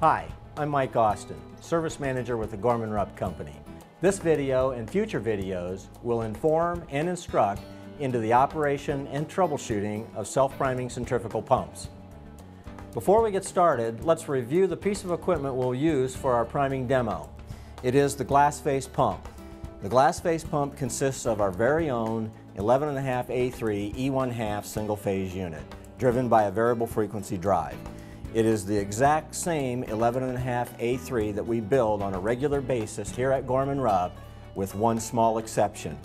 Hi, I'm Mike Austen, Service Manager with the Gorman Rupp Company. This video and future videos will inform and instruct into the operation and troubleshooting of self-priming centrifugal pumps. Before we get started, let's review the piece of equipment we'll use for our priming demo. It is the glass face pump. The glass face pump consists of our very own 11.5 A3 E1 2 single phase unit, driven by a variable frequency drive. It is the exact same 11.5 A3 that we build on a regular basis here at Gorman Rupp with one small exception.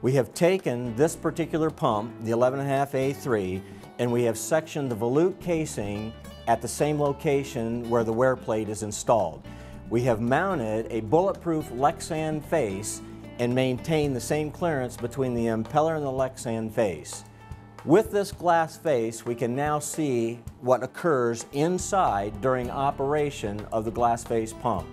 We have taken this particular pump, the 11.5 A3, and we have sectioned the volute casing at the same location where the wear plate is installed. We have mounted a bulletproof Lexan face and maintained the same clearance between the impeller and the Lexan face. With this glass face, we can now see what occurs inside during operation of the glass face pump.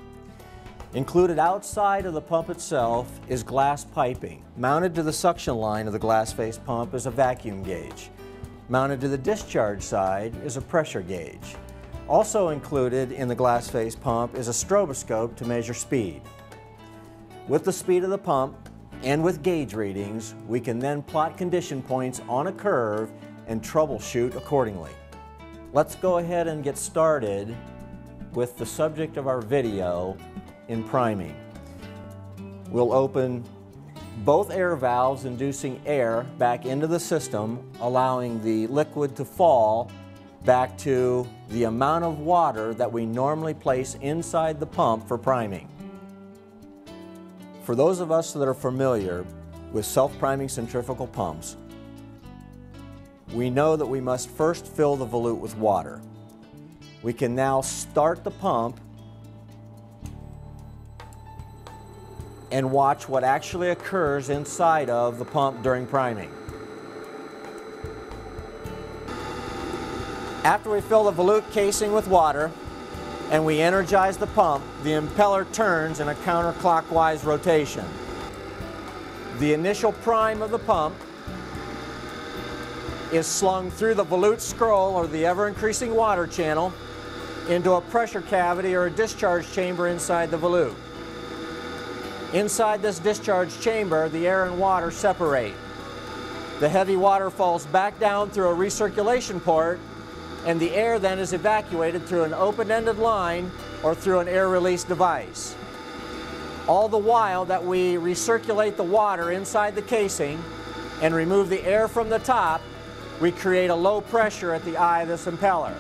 Included outside of the pump itself is glass piping. Mounted to the suction line of the glass face pump is a vacuum gauge. Mounted to the discharge side is a pressure gauge. Also included in the glass face pump is a stroboscope to measure speed. With the speed of the pump, and with gauge readings, we can then plot condition points on a curve and troubleshoot accordingly. Let's go ahead and get started with the subject of our video in priming. We'll open both air valves inducing air back into the system, allowing the liquid to fall back to the amount of water that we normally place inside the pump for priming. For those of us that are familiar with self-priming centrifugal pumps, we know that we must first fill the volute with water. We can now start the pump and watch what actually occurs inside of the pump during priming. After we fill the volute casing with water, and we energize the pump, the impeller turns in a counterclockwise rotation. The initial prime of the pump is slung through the volute scroll or the ever-increasing water channel into a pressure cavity or a discharge chamber inside the volute. Inside this discharge chamber, the air and water separate. The heavy water falls back down through a recirculation port and the air then is evacuated through an open-ended line or through an air release device. All the while that we recirculate the water inside the casing and remove the air from the top, we create a low pressure at the eye of this impeller.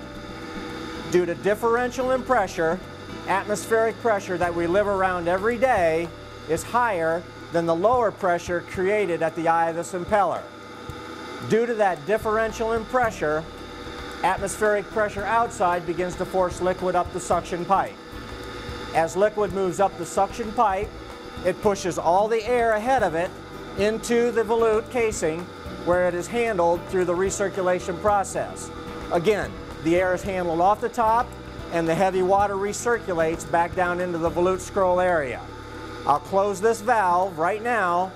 Due to differential in pressure, atmospheric pressure that we live around every day is higher than the lower pressure created at the eye of this impeller. Due to that differential in pressure, atmospheric pressure outside begins to force liquid up the suction pipe. As liquid moves up the suction pipe, it pushes all the air ahead of it into the volute casing where it is handled through the recirculation process. Again, the air is handled off the top and the heavy water recirculates back down into the volute scroll area. I'll close this valve right now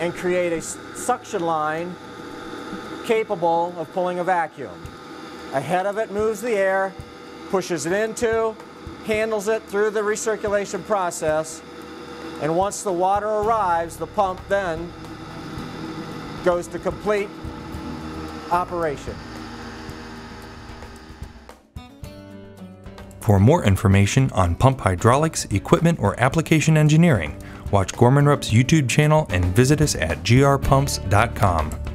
and create a suction line capable of pulling a vacuum. Ahead of it moves the air, pushes it into, handles it through the recirculation process, and once the water arrives, the pump then goes to complete operation. For more information on pump hydraulics, equipment, or application engineering, watch Gorman Rupp's YouTube channel and visit us at grpumps.com.